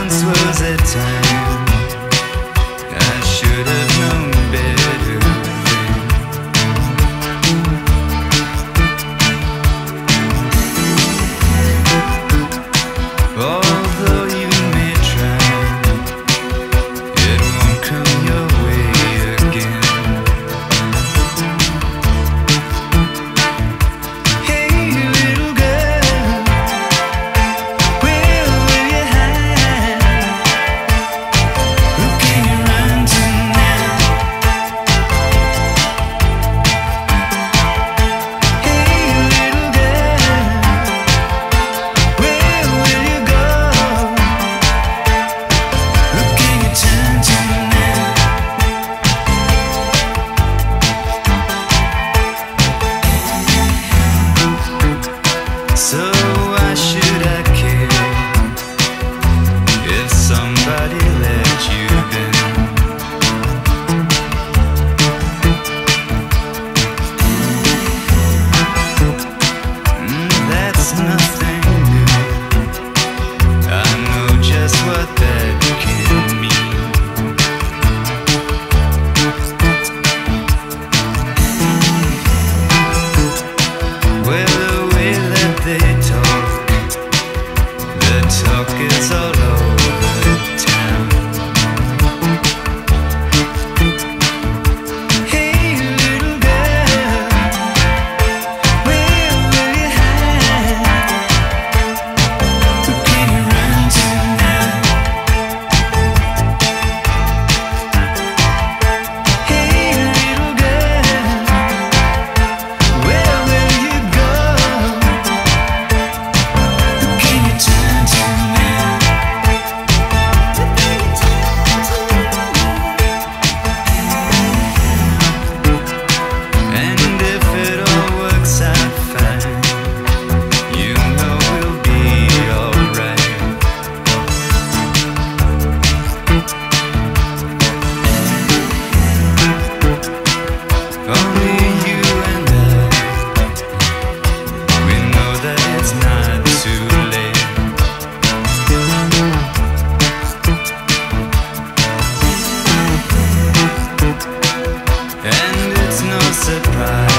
once was a time. surprise.